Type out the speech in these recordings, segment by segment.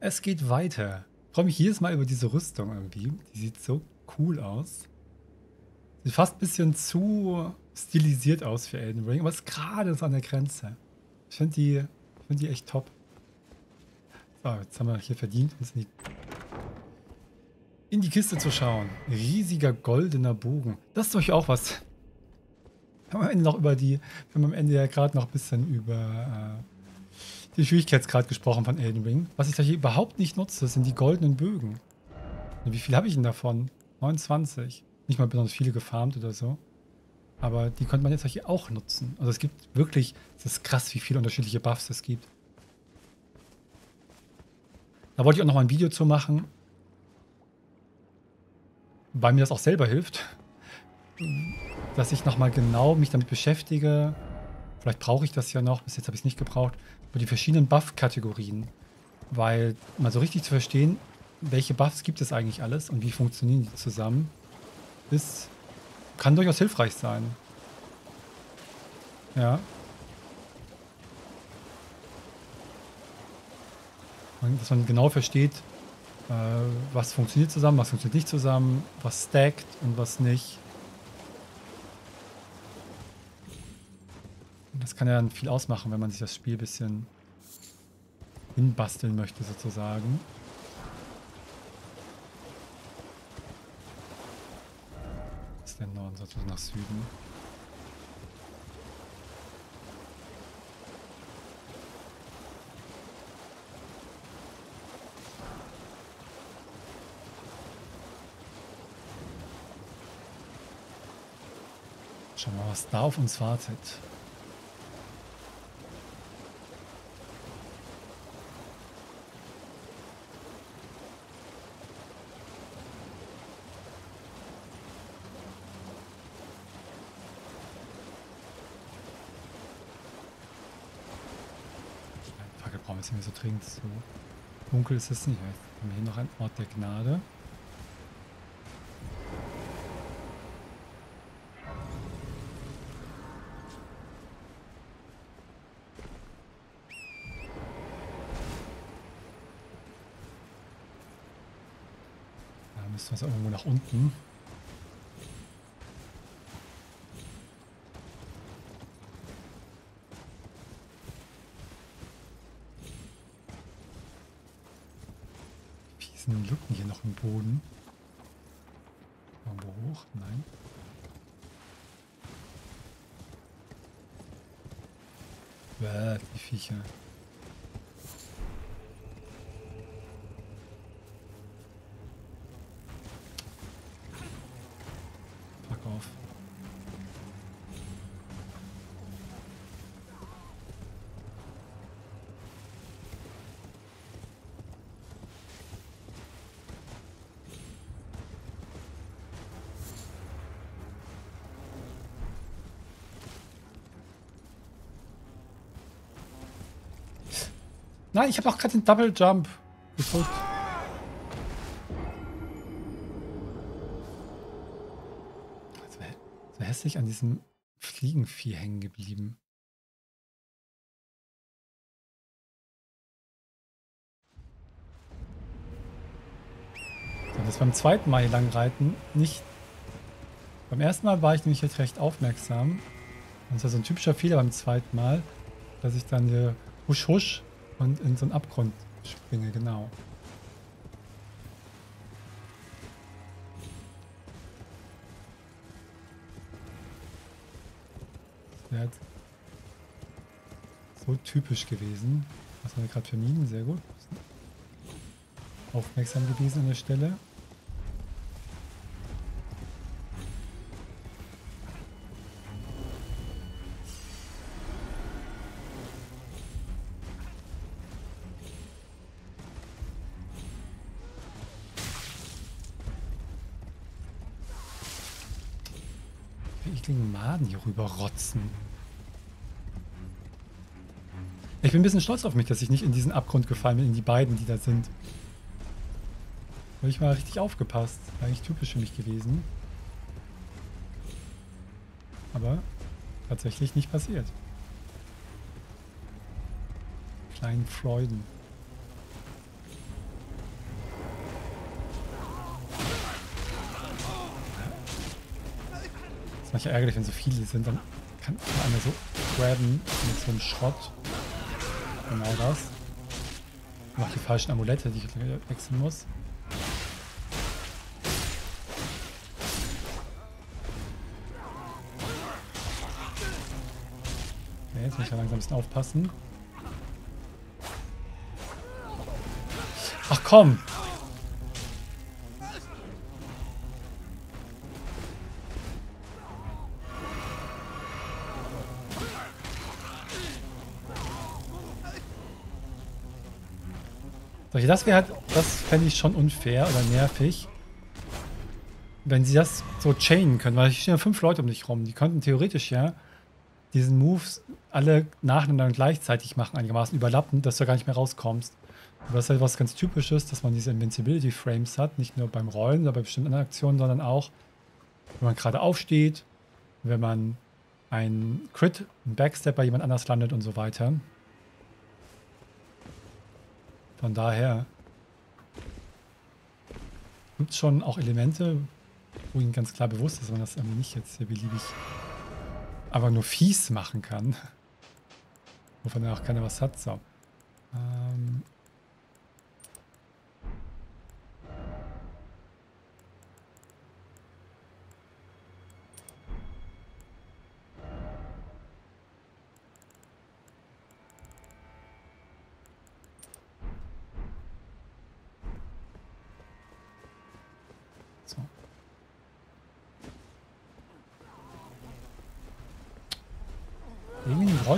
Es geht weiter. Ich freue mich jedes Mal über diese Rüstung irgendwie. Die sieht so cool aus. Sieht fast ein bisschen zu stilisiert aus für Elden Ring, aber ist gerade so an der Grenze. Ich finde die, find die echt top. So, jetzt haben wir hier verdient, uns in die, in die Kiste zu schauen. Riesiger goldener Bogen. Das ist doch auch was. Wir haben am Ende noch über die, wir haben am Ende ja gerade noch ein bisschen über äh, den Schwierigkeitsgrad gesprochen von Elden Ring. Was ich da hier überhaupt nicht nutze, sind die goldenen Bögen. Und wie viel habe ich denn davon? 29. Nicht mal besonders viele gefarmt oder so. Aber die könnte man jetzt hier auch nutzen. Also es gibt wirklich, es ist krass, wie viele unterschiedliche Buffs es gibt. Da wollte ich auch noch mal ein Video zu machen, weil mir das auch selber hilft, dass ich noch mal genau mich damit beschäftige. Vielleicht brauche ich das ja noch, bis jetzt habe ich es nicht gebraucht, über die verschiedenen Buff-Kategorien. Weil mal so richtig zu verstehen, welche Buffs gibt es eigentlich alles und wie funktionieren die zusammen, ist, kann durchaus hilfreich sein. Ja. Dass man genau versteht, äh, was funktioniert zusammen, was funktioniert nicht zusammen, was stackt und was nicht. Das kann ja dann viel ausmachen, wenn man sich das Spiel ein bisschen hinbasteln möchte, sozusagen. Was ist denn Norden, sonst nach Süden? Schauen wir mal, was da auf uns wartet. Fackel brauchen wir jetzt nicht mehr so dringend. So dunkel ist es nicht. Jetzt haben wir hier noch einen Ort der Gnade. müssen wir irgendwo nach unten. Fiesen Lücken hier noch im Boden. Irgendwo hoch? Nein. Bäh, die Nein, ich habe auch gerade den Double Jump gedrückt. So hässlich an diesem Fliegenvieh hängen geblieben. So, das beim zweiten Mal hier lang reiten nicht. Beim ersten Mal war ich nämlich jetzt recht aufmerksam. Das ist ja so ein typischer Fehler beim zweiten Mal, dass ich dann hier husch husch und in so einen Abgrund springe, genau. Das wäre so typisch gewesen. Was haben wir gerade für Minen? Sehr gut. Aufmerksam gewesen an der Stelle. Ekligen Maden hier rüber. Ich bin ein bisschen stolz auf mich, dass ich nicht in diesen Abgrund gefallen bin, in die beiden, die da sind. Habe ich mal richtig aufgepasst. War eigentlich typisch für mich gewesen. Aber tatsächlich nicht passiert. Kleinen Freuden. Ist manchmal ärgerlich, wenn so viele sind, dann kann einer so grabben mit so einem Schrott. Genau das. Ich mache die falschen Amulette, die ich wechseln muss. Okay, jetzt muss ich ja langsam ein bisschen aufpassen. Ach komm! Das wäre halt, das fände ich schon unfair oder nervig. Wenn sie das so chainen können, weil hier stehen ja fünf Leute um dich rum. Die könnten theoretisch ja diesen Moves alle nacheinander und gleichzeitig machen, einigermaßen überlappen, dass du gar nicht mehr rauskommst. Aber das ist halt was ganz Typisches, dass man diese Invincibility Frames hat, nicht nur beim Rollen oder bei bestimmten Aktionen, sondern auch, wenn man gerade aufsteht, wenn man ein Crit, ein Backstep bei jemand anders landet und so weiter. Von daher gibt es schon auch Elemente, wo ihnen ganz klar bewusst ist, dass man das irgendwie nicht jetzt hier beliebig aber nur fies machen kann. Wovon dann auch keiner was hat. So. Ähm,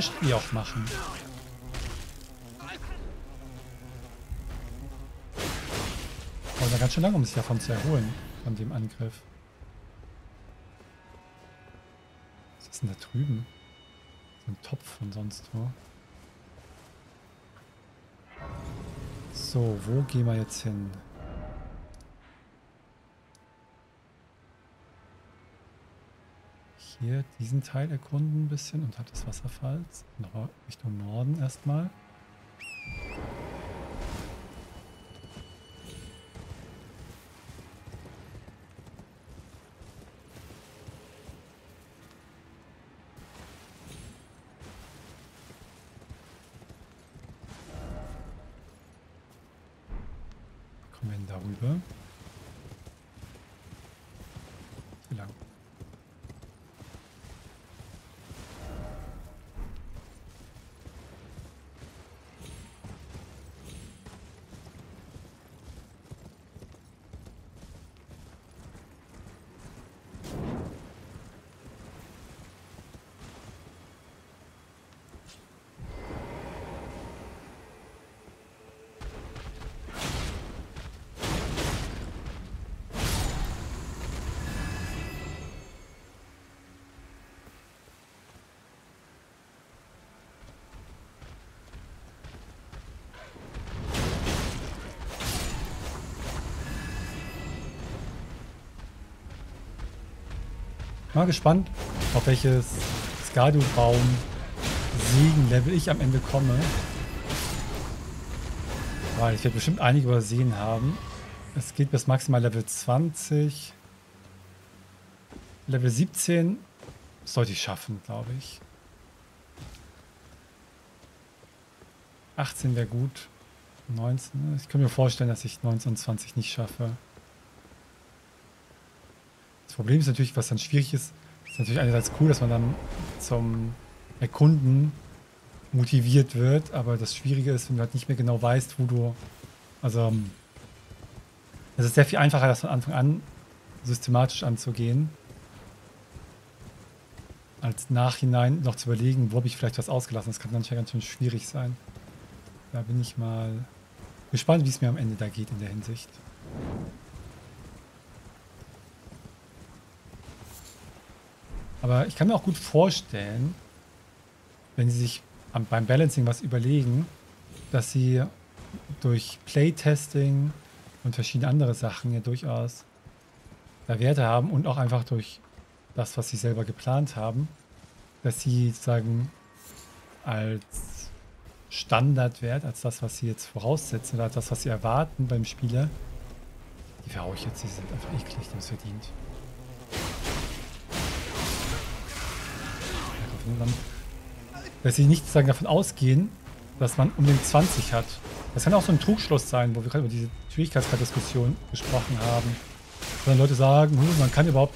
Geräusch die auch machen. Aber da ganz schön lange, um sich davon zu erholen, von dem Angriff. Was ist denn da drüben? So ein Topf und sonst wo. So, wo gehen wir jetzt hin? Hier diesen Teil erkunden ein bisschen und hat des Wasserfalls. Richtung Norden erstmal. Kommen wir denn darüber? Mal gespannt, auf welches Skardu-Baum Siegen-Level ich am Ende komme. Weil ich werde bestimmt einige übersehen haben. Es geht bis maximal Level 20. Level 17 sollte ich schaffen, glaube ich. 18 wäre gut. 19. Ich kann mir vorstellen, dass ich 19 und 20 nicht schaffe. Problem ist natürlich, was dann schwierig ist, ist natürlich einerseits cool, dass man dann zum Erkunden motiviert wird, aber das Schwierige ist, wenn du halt nicht mehr genau weißt, wo du. Also, ähm, es ist sehr viel einfacher, das von Anfang an systematisch anzugehen, als nachhinein noch zu überlegen, wo habe ich vielleicht was ausgelassen. Das kann manchmal ganz schön schwierig sein. Da bin ich mal gespannt, wie es mir am Ende da geht in der Hinsicht. Aber ich kann mir auch gut vorstellen, wenn sie sich beim Balancing was überlegen, dass sie durch Playtesting und verschiedene andere Sachen ja durchaus da Werte haben und auch einfach durch das, was sie selber geplant haben, dass sie sagen als Standardwert, als das, was sie jetzt voraussetzen oder als das, was sie erwarten beim Spieler, die verhaue ich jetzt, die sind einfach eklig, die es verdient. Dann, dass sie nicht sozusagen davon ausgehen, dass man um den 20 hat. Das kann auch so ein Trugschluss sein, wo wir gerade über diese Schwierigkeitsgrad-Diskussion gesprochen haben. Wenn Leute sagen, hm, man kann überhaupt,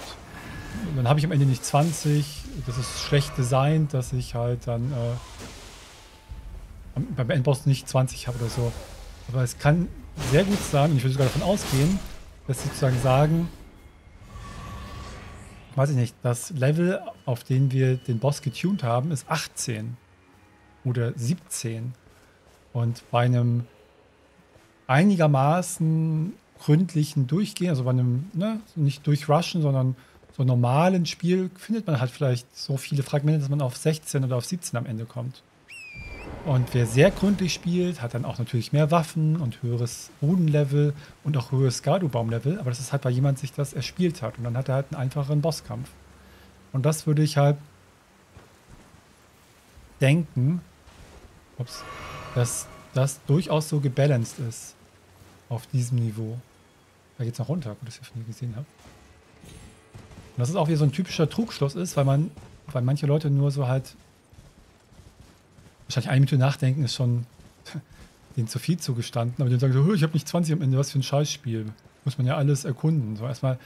dann habe ich am Ende nicht 20, das ist schlecht designt, dass ich halt dann äh, beim Endboss nicht 20 habe oder so. Aber es kann sehr gut sein, und ich würde sogar davon ausgehen, dass sie sozusagen sagen, weiß ich nicht, das Level, auf den wir den Boss getuned haben, ist 18 oder 17. Und bei einem einigermaßen gründlichen Durchgehen, also bei einem, ne, nicht durchrushen, sondern so normalen Spiel, findet man halt vielleicht so viele Fragmente, dass man auf 16 oder auf 17 am Ende kommt. Und wer sehr gründlich spielt, hat dann auch natürlich mehr Waffen und höheres Bodenlevel und auch höheres Gardu-Baum-Level. Aber das ist halt, weil jemand sich das erspielt hat. Und dann hat er halt einen einfacheren Bosskampf. Und das würde ich halt denken, ups, dass das durchaus so gebalanced ist auf diesem Niveau. Da geht es noch runter, gut, dass ich von hier gesehen habe. Und das ist auch wieder so ein typischer Trugschluss ist, weil man, weil manche Leute nur so halt wahrscheinlich eine Minute nachdenken ist schon denen zu viel zugestanden. Aber die sagen so, ich habe nicht 20 am Ende, was für ein Scheißspiel. Muss man ja alles erkunden. So erstmal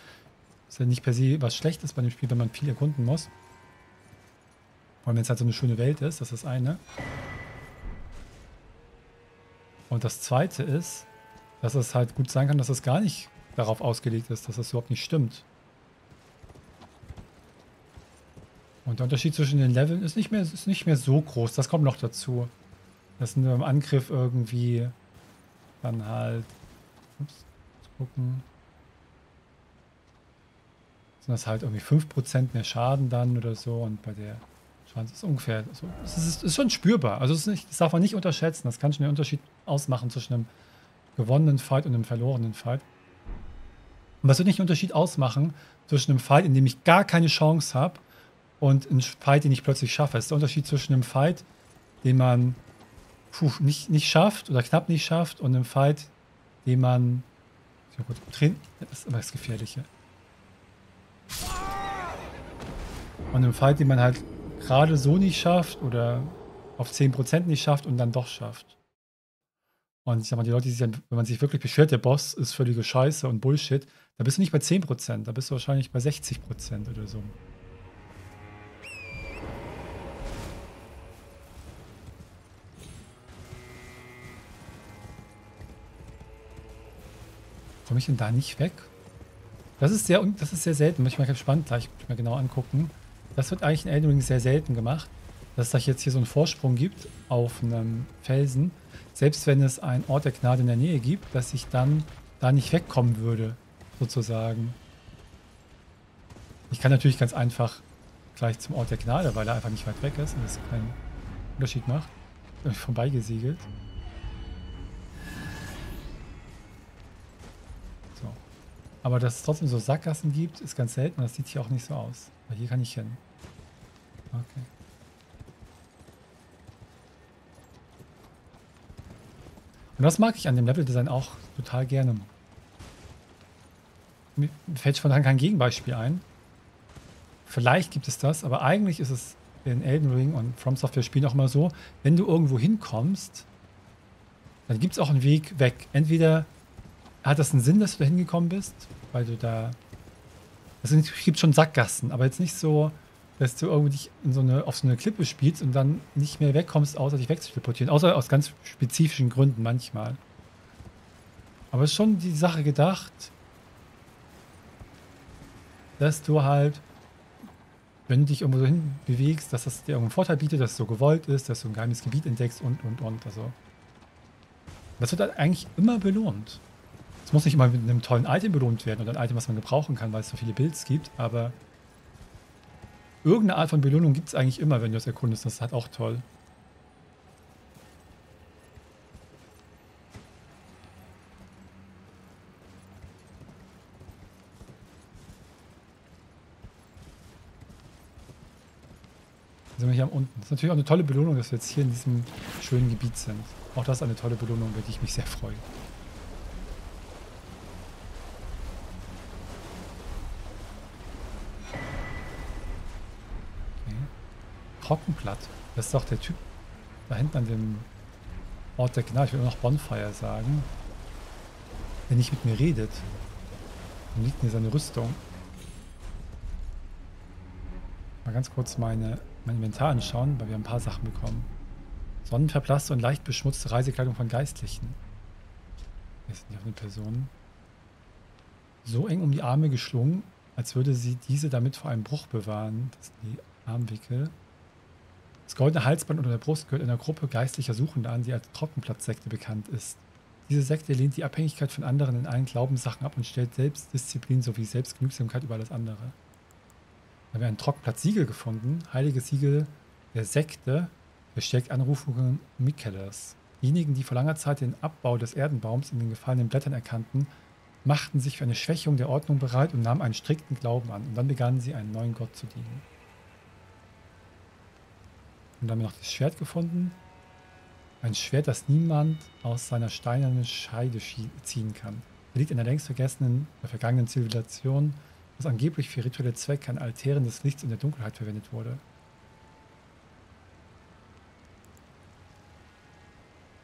ist ja nicht per se was Schlechtes bei dem Spiel, wenn man viel erkunden muss. Vor allem, wenn es halt so eine schöne Welt ist, das ist das eine. Und das zweite ist, dass es halt gut sein kann, dass es gar nicht darauf ausgelegt ist, dass das überhaupt nicht stimmt. Und der Unterschied zwischen den Leveln ist nicht mehr, ist nicht mehr so groß. Das kommt noch dazu. Das sind im Angriff irgendwie dann halt. Ups, gucken. Sind das halt irgendwie 5% mehr Schaden dann oder so. Und bei der Schaden ist ungefähr. Also, es ist, ist, schon spürbar. Also, es nicht, das darf man nicht unterschätzen. Das kann schon den Unterschied ausmachen zwischen einem gewonnenen Fight und einem verlorenen Fight. Und was wird nicht den Unterschied ausmachen zwischen einem Fight, in dem ich gar keine Chance habe und ein Fight, den ich plötzlich schaffe. Das ist der Unterschied zwischen einem Fight, den man puh, nicht, nicht schafft oder knapp nicht schafft und einem Fight, den man ja gut, drin, das ist immer das Gefährliche. Und einem Fight, den man halt gerade so nicht schafft oder auf 10% nicht schafft und dann doch schafft. Und ich sag mal, die Leute, die sich dann, wenn man sich wirklich beschwert, der Boss ist völlige Scheiße und Bullshit, da bist du nicht bei 10%, da bist du wahrscheinlich bei 60% oder so. Komme ich denn da nicht weg? Das ist sehr, das ist sehr selten. Muss ich mal ganz spannend gleich mal genau angucken. Das wird eigentlich in Elden Ring sehr selten gemacht, dass es jetzt hier so einen Vorsprung gibt auf einem Felsen. Selbst wenn es einen Ort der Gnade in der Nähe gibt, dass ich dann da nicht wegkommen würde, sozusagen. Ich kann natürlich ganz einfach gleich zum Ort der Gnade, weil er einfach nicht weit weg ist und das keinen Unterschied macht. Bin ich vorbeigesiegelt. Aber dass es trotzdem so Sackgassen gibt, ist ganz selten. Das sieht hier auch nicht so aus. Aber hier kann ich hin. Okay. Und das mag ich an dem Leveldesign auch total gerne. Mir fällt spontan kein Gegenbeispiel ein. Vielleicht gibt es das, aber eigentlich ist es in Elden Ring und From Software Spielen auch immer so, wenn du irgendwo hinkommst, dann gibt es auch einen Weg weg. Entweder hat das einen Sinn, dass du da hingekommen bist, weil du da. Also es gibt schon Sackgassen, aber jetzt nicht so, dass du irgendwie dich in so eine, auf so eine Klippe spielst und dann nicht mehr wegkommst, außer dich wegzuteleportieren. Außer aus ganz spezifischen Gründen manchmal. Aber es ist schon die Sache gedacht, dass du halt, wenn du dich irgendwo so hin bewegst, dass das dir irgendeinen Vorteil bietet, dass es so gewollt ist, dass du ein geheimes Gebiet entdeckst und, und, und. Also, das wird halt eigentlich immer belohnt. Es muss nicht immer mit einem tollen Item belohnt werden oder ein Item, was man gebrauchen kann, weil es so viele Builds gibt, aber irgendeine Art von Belohnung gibt es eigentlich immer, wenn du das erkundest. Das ist halt auch toll. sind wir hier am unten. Das ist natürlich auch eine tolle Belohnung, dass wir jetzt hier in diesem schönen Gebiet sind. Auch das ist eine tolle Belohnung, über die ich mich sehr freue. Trockenplatt. Das ist doch der Typ da hinten an dem Ort der Gnade. Ich will immer noch Bonfire sagen. Der nicht mit mir redet. Dann liegt mir seine Rüstung. Mal ganz kurz meine, mein Inventar anschauen, weil wir ein paar Sachen bekommen. Sonnenverblasste und leicht beschmutzte Reisekleidung von Geistlichen. Hier sind nicht auf eine Person. So eng um die Arme geschlungen, als würde sie diese damit vor einem Bruch bewahren. Das sind die Armwickel. Das goldene Halsband unter der Brust gehört einer Gruppe geistlicher Suchender an, die als Trockenplatzsekte bekannt ist. Diese Sekte lehnt die Abhängigkeit von anderen in allen Glaubenssachen ab und stellt Selbstdisziplin sowie Selbstgenügsamkeit über alles andere. Da haben wir ein Trockenplatz-Siegel gefunden. Heiliges Siegel der Sekte verstärkt Anrufungen Mikeles. Diejenigen, die vor langer Zeit den Abbau des Erdenbaums in den gefallenen Blättern erkannten, machten sich für eine Schwächung der Ordnung bereit und nahmen einen strikten Glauben an. Und dann begannen sie, einen neuen Gott zu dienen. Und dann haben wir noch das Schwert gefunden. Ein Schwert, das niemand aus seiner steinernen Scheide ziehen kann. Er liegt in der längst vergessenen, der vergangenen Zivilisation, das angeblich für rituelle Zwecke an Altären des Lichts und der Dunkelheit verwendet wurde.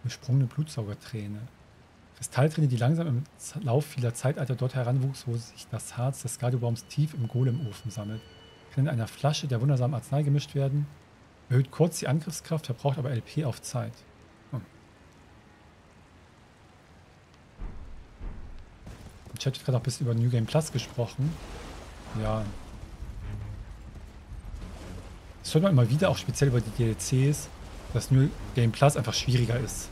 Gesprungene Blutsaugerträne. Kristallträne, die langsam im Lauf vieler Zeitalter dort heranwuchs, wo sich das Harz des Skardobaums tief im Golemofen sammelt. Kann in einer Flasche der wundersamen Arznei gemischt werden Erhöht kurz die Angriffskraft, verbraucht aber LP auf Zeit. Hm. Im Chat wird gerade auch ein bisschen über New Game Plus gesprochen. Ja. Es hört man immer wieder, auch speziell über die DLCs, dass New Game Plus einfach schwieriger ist.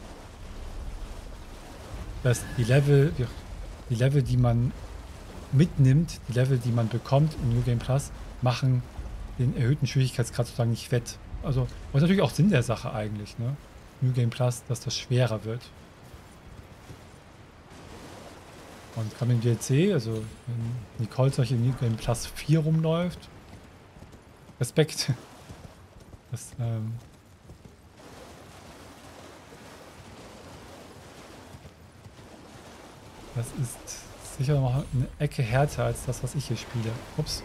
Dass die Level, die Level, die man mitnimmt, die Level, die man bekommt in New Game Plus, machen den erhöhten Schwierigkeitsgrad sozusagen nicht wett. Also, was natürlich auch Sinn der Sache eigentlich, ne? New Game Plus, dass das schwerer wird. Und gerade im DLC, also wenn Nicole solche New Game Plus 4 rumläuft, Respekt. Das, ähm das ist sicher noch eine Ecke härter als das, was ich hier spiele. Ups.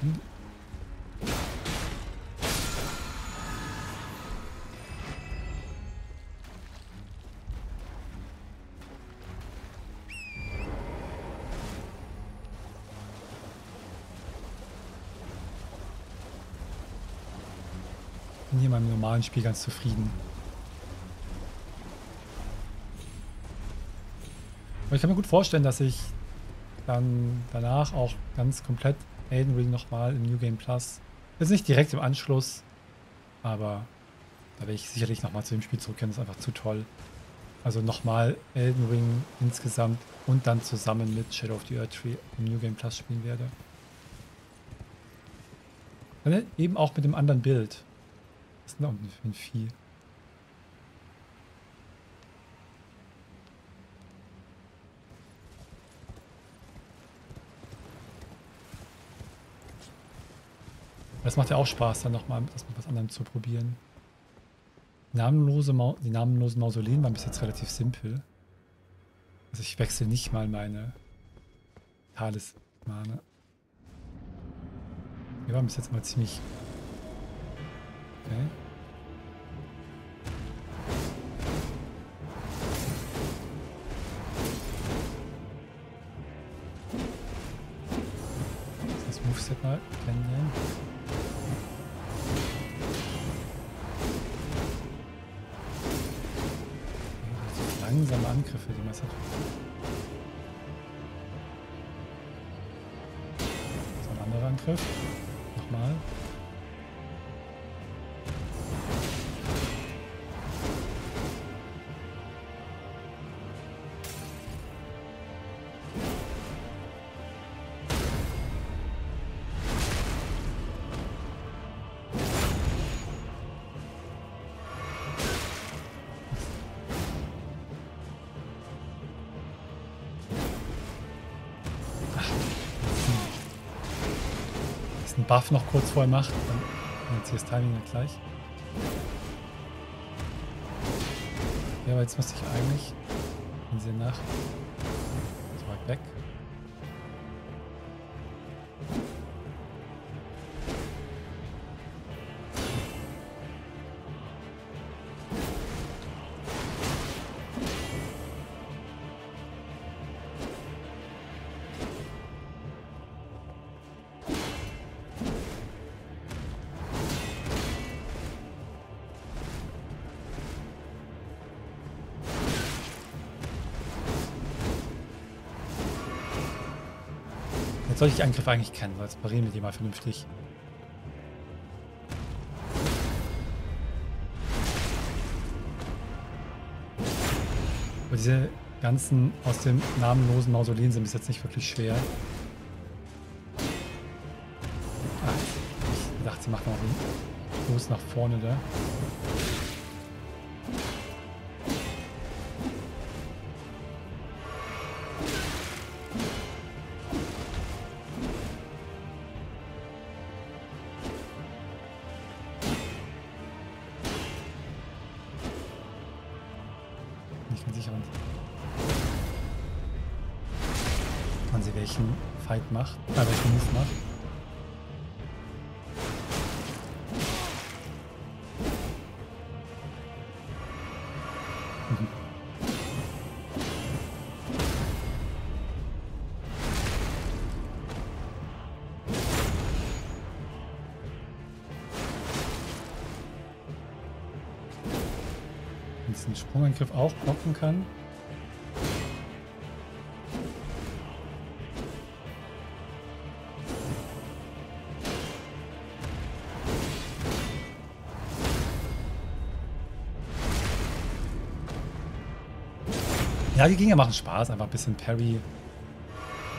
Hm. Meinem normalen Spiel ganz zufrieden. Aber ich kann mir gut vorstellen, dass ich dann danach auch ganz komplett Elden Ring nochmal im New Game Plus, jetzt nicht direkt im Anschluss, aber da werde ich sicherlich nochmal zu dem Spiel zurückkehren, das ist einfach zu toll. Also nochmal Elden Ring insgesamt und dann zusammen mit Shadow of the Earth Tree im New Game Plus spielen werde. Dann eben auch mit dem anderen Bild. Was ist denn da für ein Vieh? Das macht ja auch Spaß, dann nochmal das mit was anderem zu probieren. Namenlose die namenlosen Mausoleen waren bis jetzt relativ simpel. Also ich wechsle nicht mal meine Talismane. Die waren bis jetzt mal ziemlich Okay. Das Moveset mal kennenlernen. langsame Angriffe, die man hat. So ein anderer Angriff. Buff noch kurz vorher macht, dann jetzt hier das Timing nicht gleich. Ja, aber jetzt müsste ich eigentlich, sie nach, Jetzt sollte ich die Angriffe eigentlich kennen, weil jetzt parieren wir die mal vernünftig. Aber diese ganzen aus dem namenlosen Mausoleen sind bis jetzt nicht wirklich schwer. Ah, ich dachte, sie macht noch einen Fuß nach vorne da. Macht, äh, welchen Move macht. Mhm. diesen Sprungangriff auch blocken kann. Ja, die Gegner machen Spaß. Einfach ein bisschen Parry.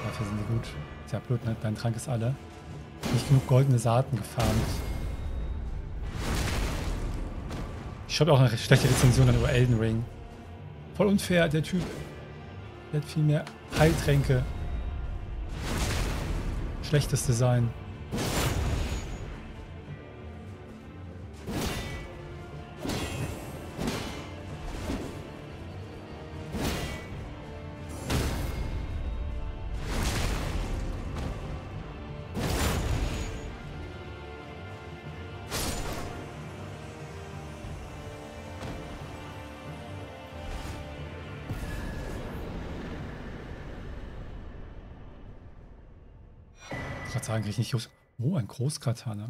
Dafür sind die gut. Ist blöd, ne? Dein Trank ist alle. Nicht genug goldene Saaten gefarmt. Ich schreibe auch eine schlechte Rezension dann über Elden Ring. Voll unfair, der Typ. Der hat viel mehr Heiltränke. Schlechtes Design. Gerade sagen, kriege ich nicht just. Oh, ein Großkatana.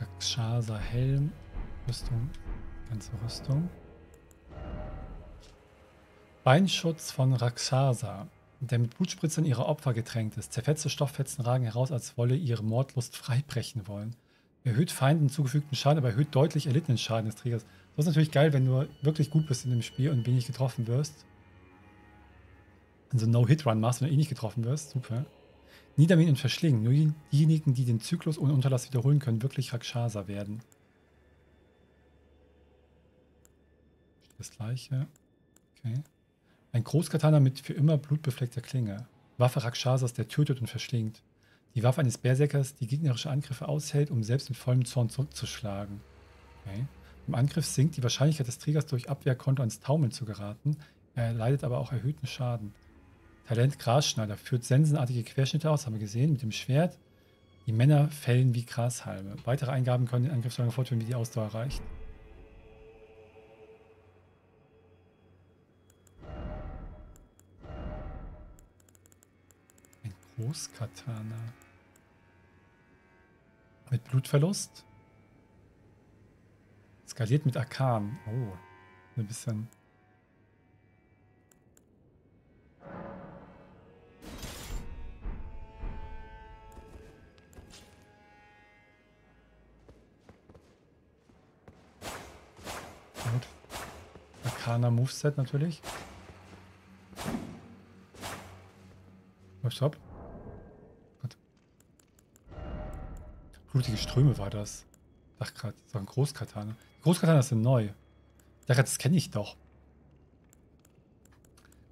Rakshasa Helm. Rüstung. Ganze Rüstung. Beinschutz von Rakshasa. Der mit Blutspritzern ihrer Opfer getränkt ist. Zerfetzte Stofffetzen ragen heraus, als wolle ihre Mordlust freibrechen wollen. Erhöht Feinden zugefügten Schaden, aber erhöht deutlich erlittenen Schaden des Trägers. Das ist natürlich geil, wenn du wirklich gut bist in dem Spiel und wenig getroffen wirst. Also No-Hit-Run machst und eh nicht getroffen wirst. Super. Niedermähen und verschlingen. Nur diejenigen, die den Zyklus ohne Unterlass wiederholen können, wirklich Rakshasa werden. Das gleiche. Okay. Ein Großkatana mit für immer blutbefleckter Klinge. Waffe Rakshasas, der tötet und verschlingt. Die Waffe eines Berserkers, die gegnerische Angriffe aushält, um selbst mit vollem Zorn zurückzuschlagen. Okay. Im Angriff sinkt die Wahrscheinlichkeit des Trägers durch Abwehrkonto ans Taumeln zu geraten. Er leidet aber auch erhöhten Schaden. Talent Grasschneider führt sensenartige Querschnitte aus, haben wir gesehen, mit dem Schwert. Die Männer fällen wie Grashalme. Weitere Eingaben können den Angriff so lange fortführen, wie die Ausdauer reicht. Ein Großkatana. Mit Blutverlust. Skaliert mit Arkan. Oh, ein bisschen Arcana Moveset natürlich. Oh, stopp. Blutige Ströme war das. Dachte gerade, war ein Großkatana. Großkatana sind neu. Dachte, das kenne ich doch.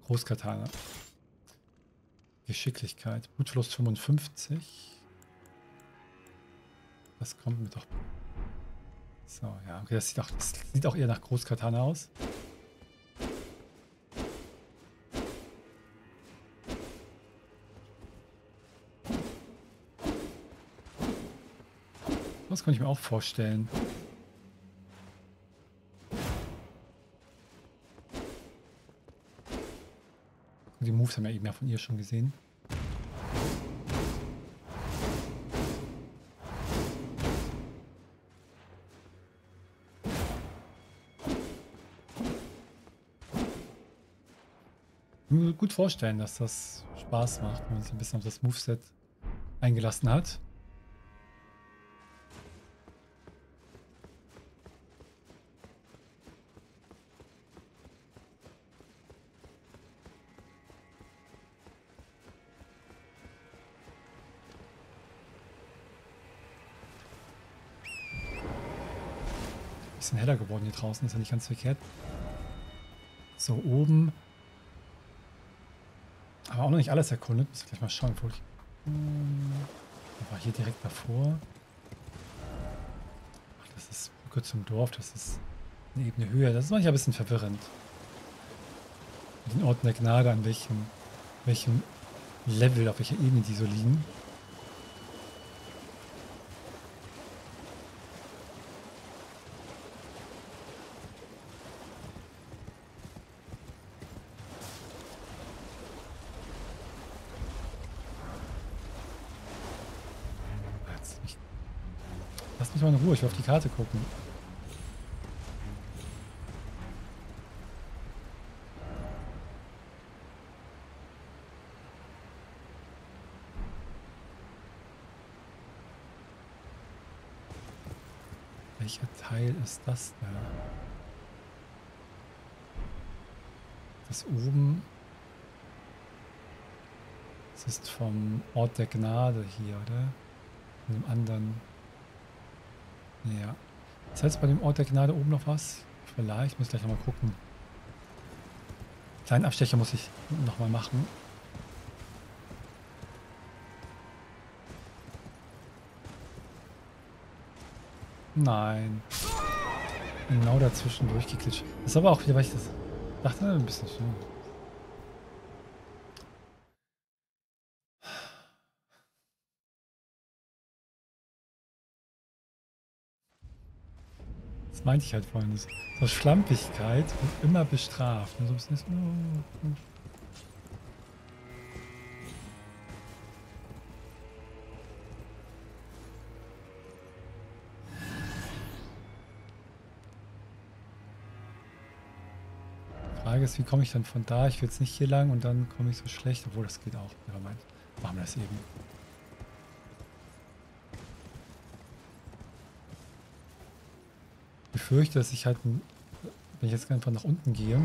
Großkatana. Geschicklichkeit. Blutverlust 55. Das kommt mir doch. So, ja, okay, das sieht auch, das sieht auch eher nach Großkatana aus. Das kann ich mir auch vorstellen. Die Moves haben wir eben ja von ihr schon gesehen. Ich kann mir gut vorstellen, dass das Spaß macht, wenn man sich ein bisschen auf das Moveset eingelassen hat. Heller geworden hier draußen, ist ja nicht ganz verkehrt. So, oben. Aber auch noch nicht alles erkundet. Muss ich gleich mal schauen, wo ich. War hier direkt davor. Ach, das ist Brücke zum Dorf. Das ist eine Ebene höher. Das ist manchmal ein bisschen verwirrend. Mit den Orten der Gnade, an welchem, welchem Level, auf welcher Ebene die so liegen. Mich mal in Ruhe, ich will auf die Karte gucken. Welcher Teil ist das da? Das oben. Das ist vom Ort der Gnade hier, oder? In dem anderen. Ja. Das heißt bei dem Ort der Gnade oben noch was? Vielleicht, muss ich gleich nochmal gucken. Kleinen Abstecher muss ich nochmal machen. Nein. Genau dazwischen durchgeklitscht. Das ist aber auch wieder, weil ich das dachte, ein bisschen schön. Meinte ich halt vorhin. So Schlampigkeit wird immer bestraft. So ein bisschen oh. Frage ist, wie komme ich dann von da? Ich will jetzt nicht hier lang und dann komme ich so schlecht, obwohl das geht auch. Ja, meint. Machen wir das eben. Ich befürchte, dass ich halt, wenn ich jetzt einfach nach unten gehe,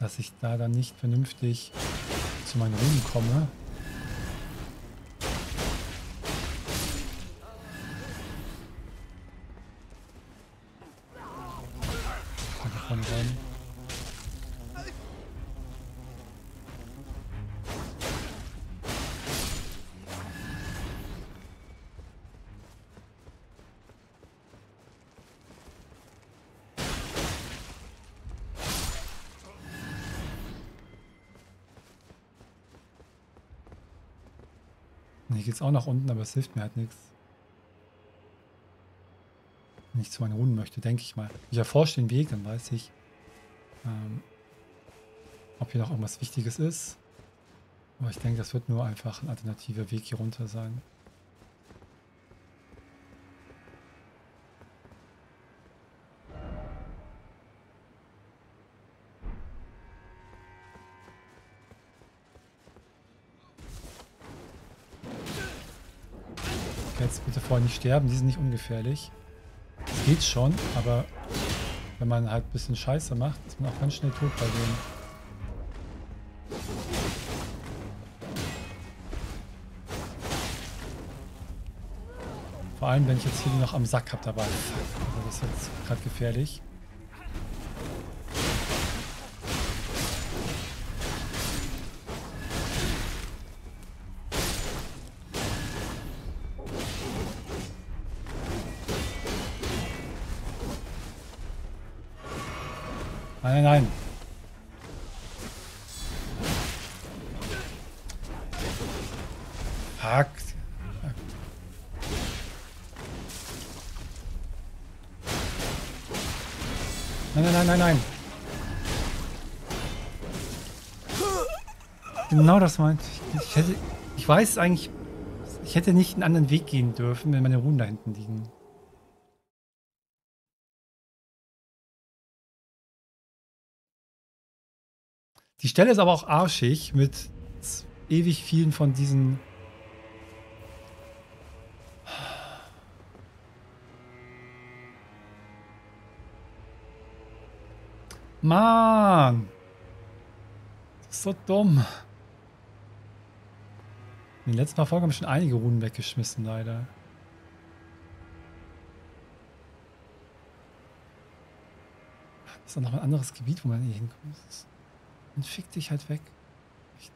dass ich da dann nicht vernünftig zu meinen Runen komme. Hier geht es auch nach unten, aber es hilft mir halt nichts. Wenn ich zu meinen Runen möchte, denke ich mal. Ich erforsche den Weg, dann weiß ich, ähm, ob hier noch irgendwas Wichtiges ist. Aber ich denke, das wird nur einfach ein alternativer Weg hier runter sein. Jetzt bitte vorher nicht sterben, die sind nicht ungefährlich. Das geht schon, aber wenn man halt ein bisschen Scheiße macht, ist man auch ganz schnell tot bei denen. Vor allem, wenn ich jetzt hier noch am Sack habe dabei. Also das ist jetzt gerade gefährlich. Genau das meinte ich. Ich, hätte, ich weiß eigentlich, ich hätte nicht einen anderen Weg gehen dürfen, wenn meine Runen da hinten liegen. Die Stelle ist aber auch arschig mit ewig vielen von diesen Mann! So dumm. In den letzten paar Folgen haben schon einige Runen weggeschmissen, leider. Das ist doch noch ein anderes Gebiet, wo man hier hinkommt. Dann fick dich halt weg. Echt.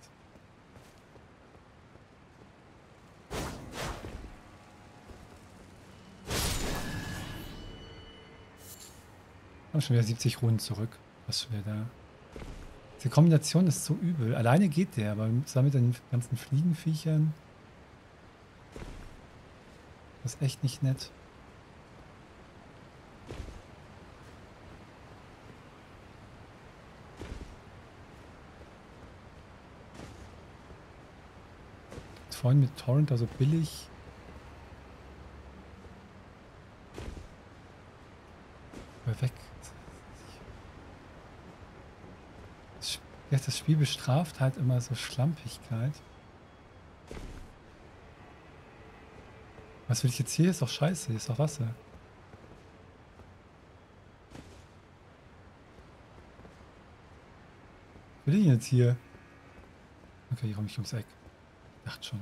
Haben schon wieder 70 Runden zurück. Was wieder da. Diese Kombination ist so übel. Alleine geht der, aber zusammen mit den ganzen Fliegenviechern. Das ist echt nicht nett. Vorhin mit Torrent also billig. weg. Spiel bestraft halt immer so Schlampigkeit. Was will ich jetzt hier? Ist doch scheiße, ist doch Wasser. Was will ich jetzt hier? Okay, hier komme ich ums Eck. Dachte schon.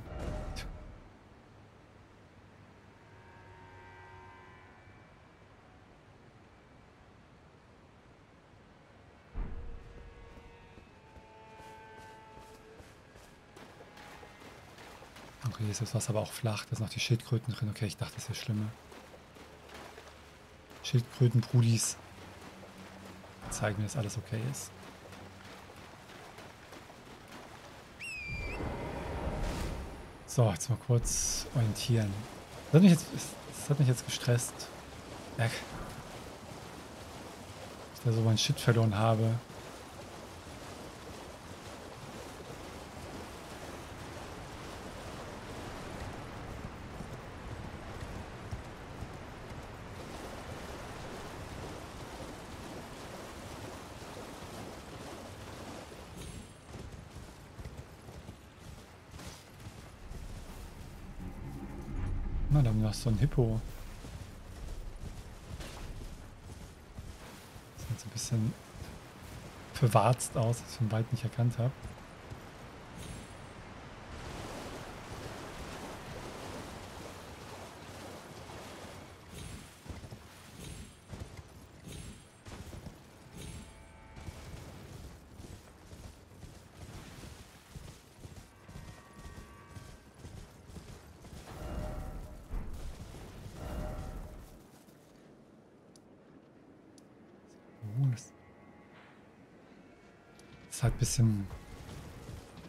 Okay, ist das Wasser aber auch flach. Da sind noch die Schildkröten drin. Okay, ich dachte, das wäre schlimmer. Schildkröten-Brudis zeigen mir, dass alles okay ist. So, jetzt mal kurz orientieren. Das hat mich jetzt, das hat mich jetzt gestresst. Dass ich da so meinen Shit verloren habe. Noch so ein Hippo. Sieht so ein bisschen verwarzt aus, dass ich ihn weit nicht erkannt habe. Ist halt ein bisschen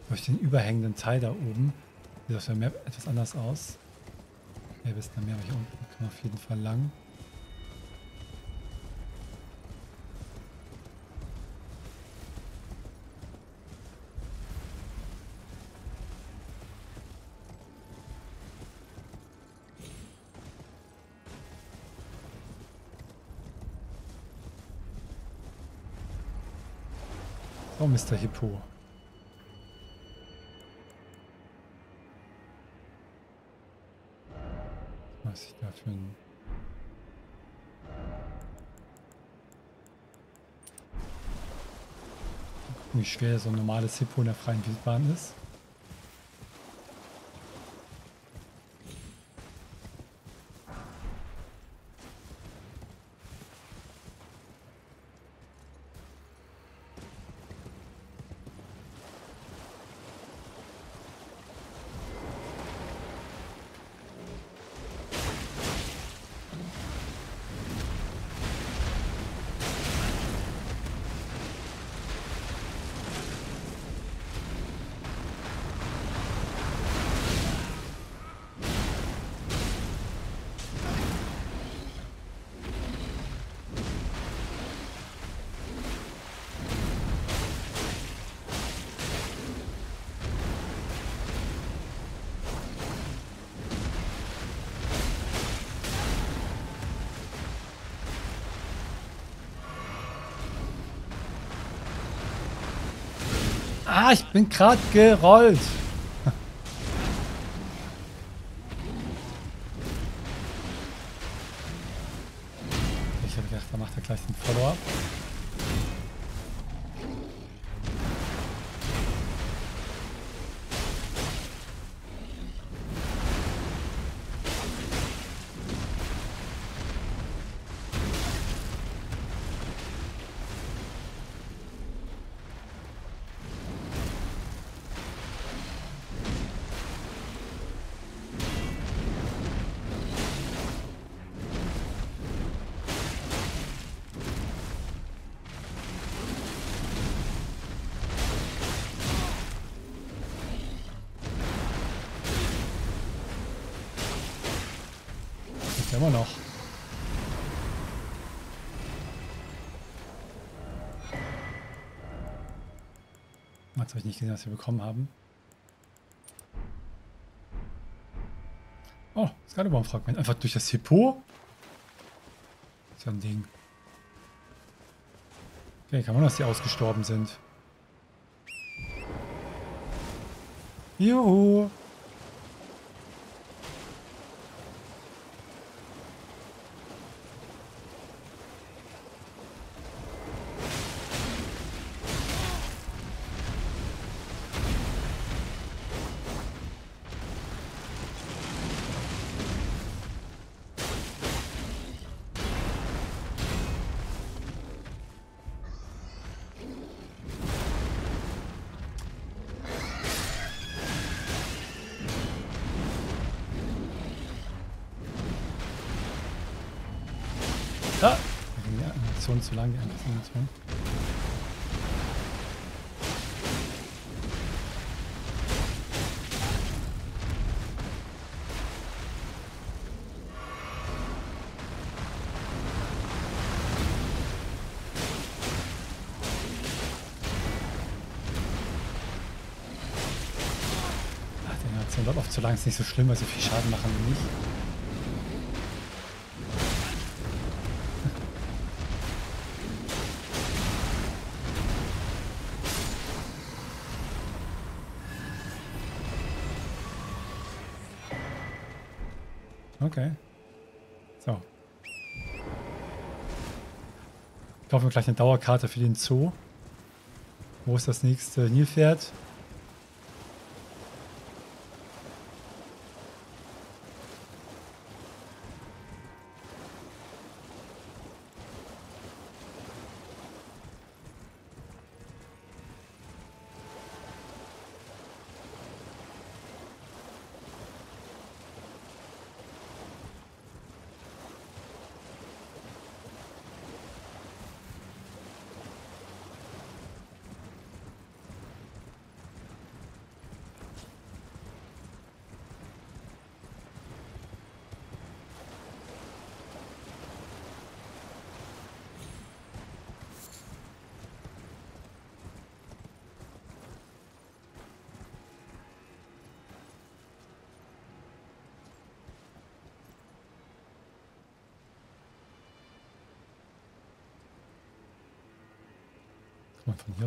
durch den überhängenden Teil da oben. Sieht das ja mehr, etwas anders aus. Bis da mehr hier unten kann man auf jeden Fall lang. Mr. Hippo. Was ich da für ein... Wie schwer so ein normales Hippo in der freien Wildbahn ist. Ah, ich bin gerade gerollt. Nicht gesehen, was wir bekommen haben. Oh, Skalabaum-Fragment. Einfach durch das Hippo? ja ein Ding. Okay, kann man, dass die ausgestorben sind. Juhu. Animation zu lang, die Animation. Ach, die Animation dauert oft zu lang, ist nicht so schlimm, weil sie viel Schaden machen wie nicht. Okay. So. Kaufen wir gleich eine Dauerkarte für den Zoo. Wo ist das nächste Nilpferd?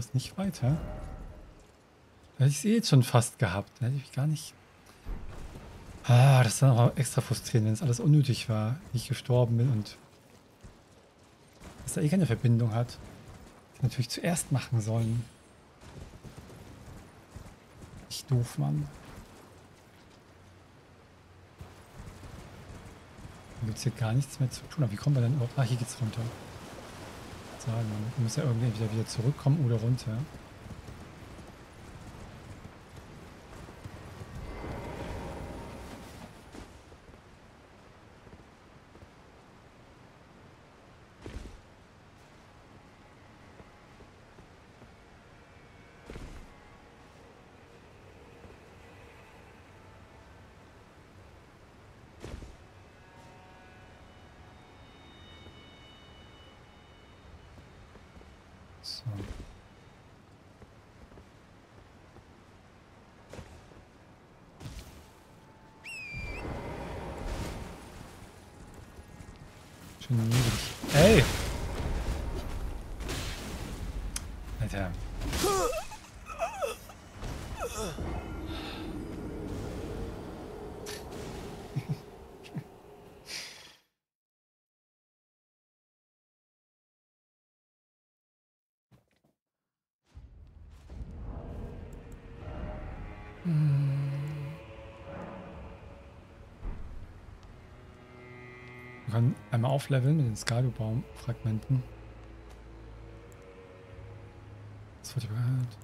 Aus nicht weiter. Hätte ich sie jetzt schon fast gehabt. Hätte ich gar nicht... Ah, das ist dann auch extra frustrierend, wenn es alles unnötig war. Ich gestorben bin und... Dass da eh keine Verbindung hat. Die natürlich zuerst machen sollen. Ich doof, Mann. Dann gibt es hier gar nichts mehr zu tun. Aber wie kommen wir denn überhaupt... Ah, hier geht's runter sagen. Man muss ja irgendwie wieder zurückkommen oder runter. So. Schön niedrig. Ey! Alter. Können einmal aufleveln mit den Skalu-Baum-Fragmenten. Das wurde gehört.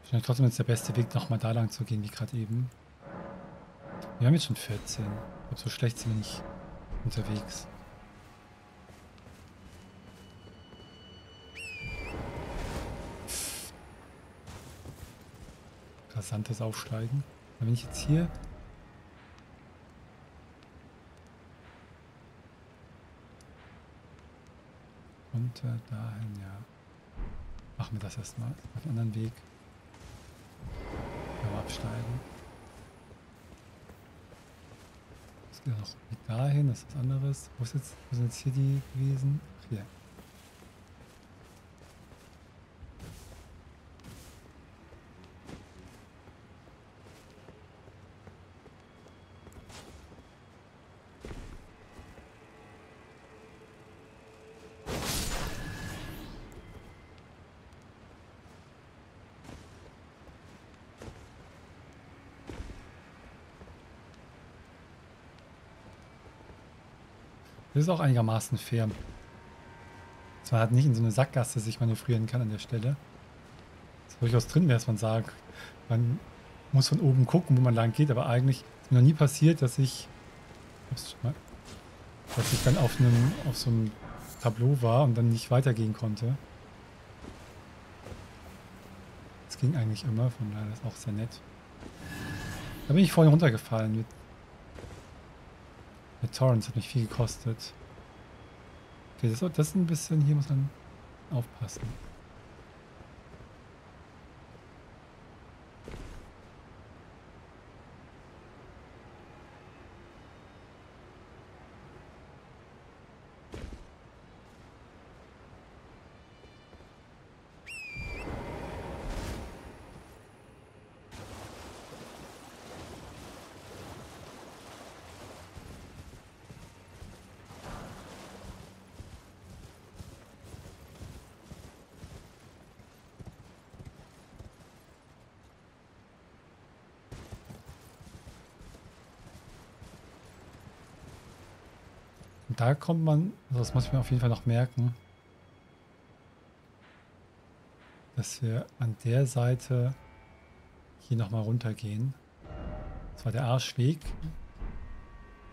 Wahrscheinlich trotzdem jetzt der beste Weg, nochmal da lang zu gehen, wie gerade eben. Wir haben jetzt schon 14. Ich glaube, so schlecht sind wir nicht unterwegs. Rasantes Aufsteigen. Wenn ich jetzt hier runter dahin, ja. Machen wir das erstmal auf einen anderen Weg absteigen. Das geht noch dahin, das ist was anderes. Wo, ist jetzt, wo sind jetzt hier die gewesen? Ach, hier. Das ist auch einigermaßen fair. Dass man halt nicht in so eine Sackgasse sich manövrieren kann an der Stelle. Das ist durchaus drin, dass man sagt, man muss von oben gucken, wo man lang geht, aber eigentlich ist mir noch nie passiert, dass ich, dass ich dann auf einem, auf so einem Tableau war und dann nicht weitergehen konnte. Das ging eigentlich immer, von daher ist auch sehr nett. Da bin ich vorhin runtergefallen mit der Torrents hat mich viel gekostet. Okay, das, das ist ein bisschen, hier muss man aufpassen. Da kommt man, also das muss ich mir auf jeden Fall noch merken, dass wir an der Seite hier nochmal runtergehen. Das war der Arschweg.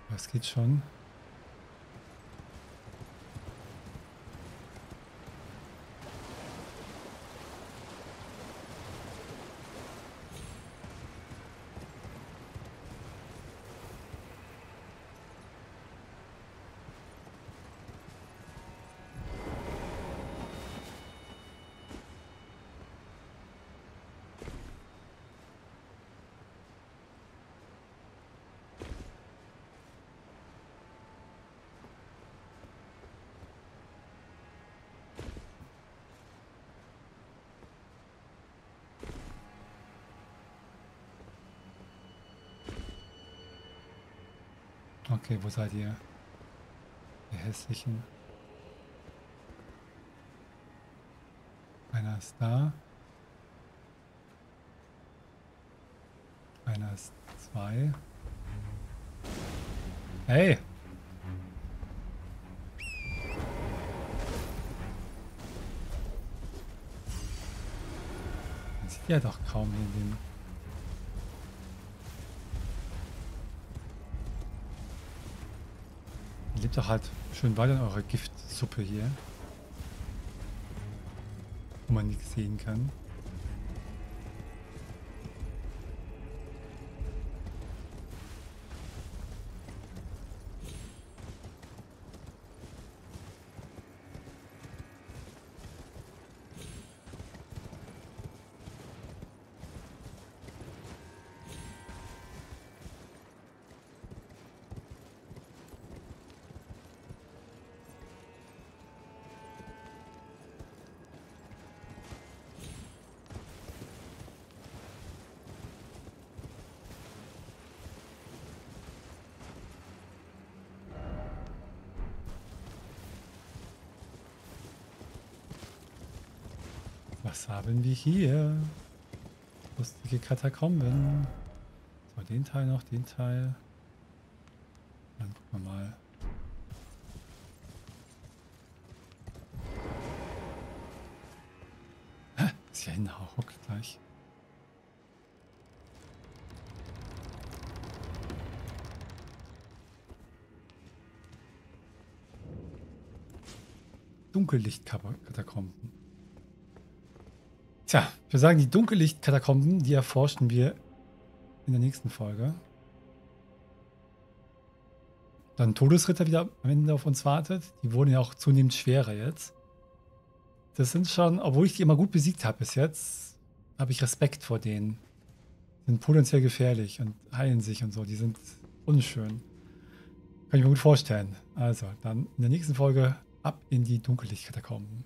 Das geht schon. Okay, wo seid ihr? Die hässlichen. Einer ist da. Einer ist zwei. Hey! Man sieht ja doch kaum in dem Doch halt schön weiter in eurer Giftsuppe hier. Wo man nichts sehen kann. Was haben wir hier? Lustige Katakomben. So, den Teil noch, den Teil. Dann gucken wir mal. Ist ja hinhauckt gleich. Dunkellichtkatakomben. Tja, wir sagen, die Dunkellichtkatakomben, die erforschen wir in der nächsten Folge. Dann Todesritter wieder am Ende auf uns wartet. Die wurden ja auch zunehmend schwerer jetzt. Das sind schon, obwohl ich die immer gut besiegt habe bis jetzt, habe ich Respekt vor denen. Sind potenziell gefährlich und heilen sich und so. Die sind unschön. Kann ich mir gut vorstellen. Also, dann in der nächsten Folge ab in die Dunkellichtkatakomben.